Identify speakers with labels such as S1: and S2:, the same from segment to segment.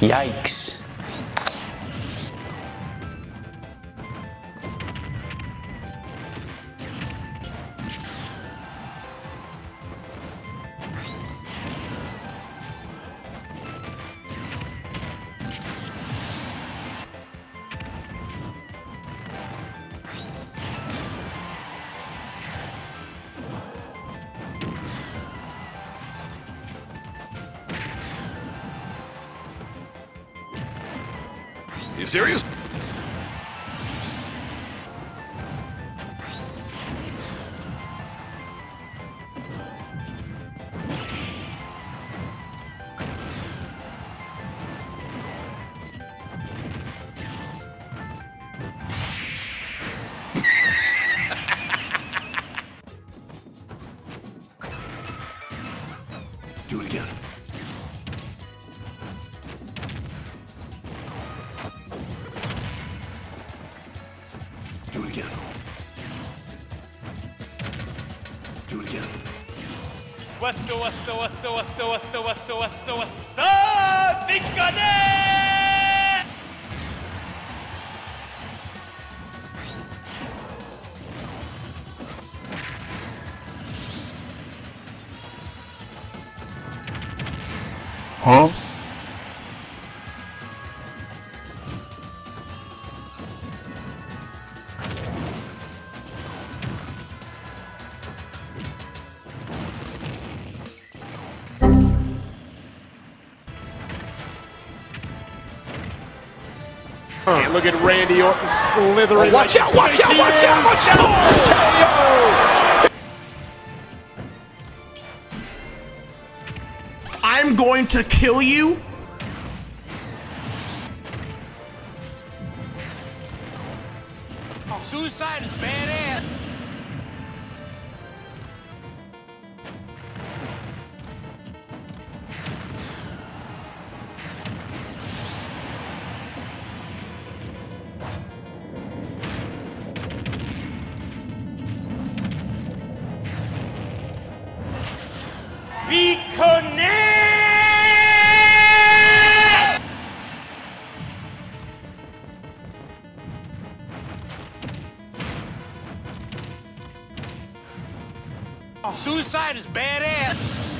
S1: Yikes.
S2: Serious? Do it again. Do it again.
S3: What's up, what's up, what's up, what's up, what's what's what's what's Big Gunny!
S1: Huh?
S4: And look at Randy Orton slithering.
S2: Oh, watch
S4: like
S2: out,
S4: a
S2: watch out,
S4: snake he
S2: watch out, watch out!
S5: I'm going to kill you.
S3: Oh, suicide is badass. Eh? Suicide is badass.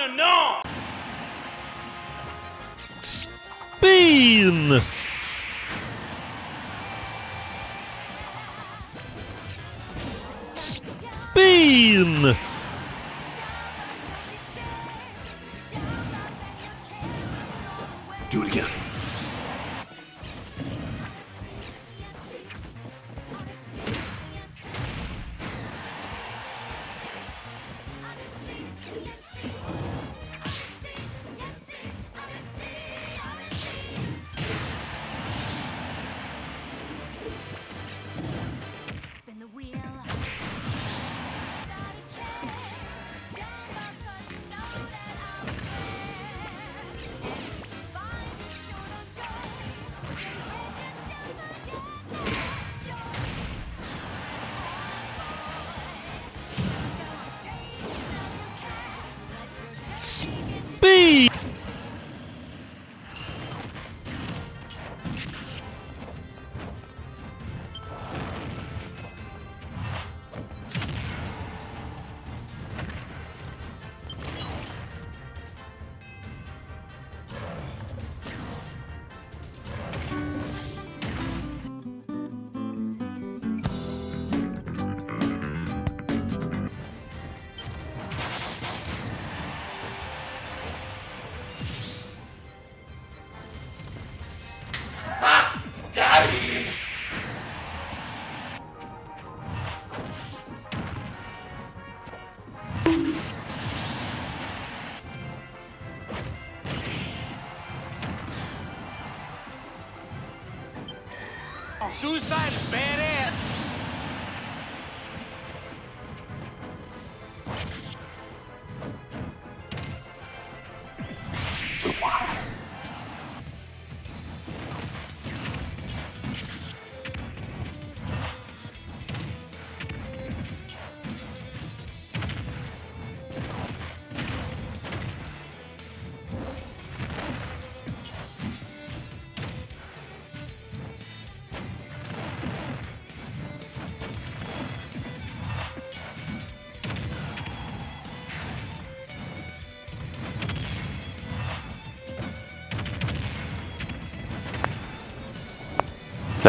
S3: No, no!
S6: Spin! Spin! Speen.
S3: Suicide is badass.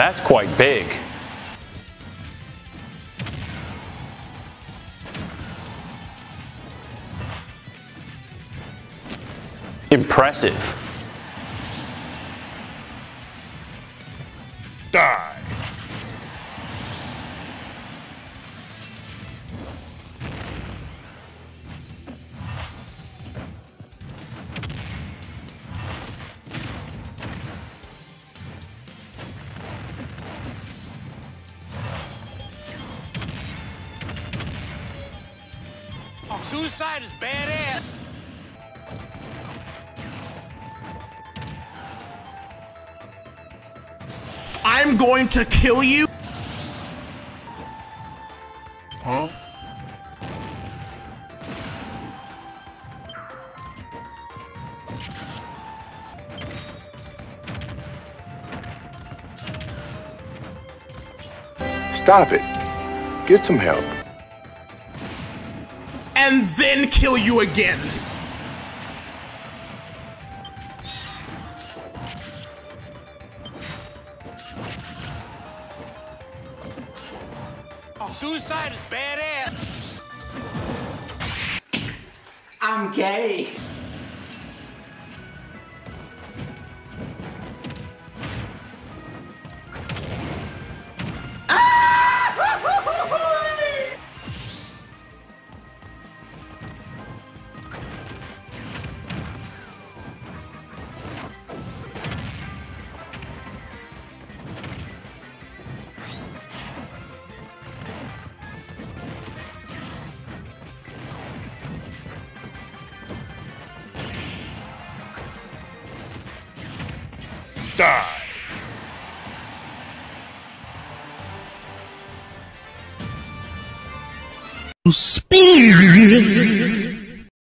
S1: That's quite big. Impressive.
S3: Suicide is badass.
S5: I'm going to kill you.
S2: Huh?
S7: Stop it. Get some help.
S5: And then kill you again.
S3: Suicide is badass.
S8: I'm gay.
S4: Die.
S6: Speen.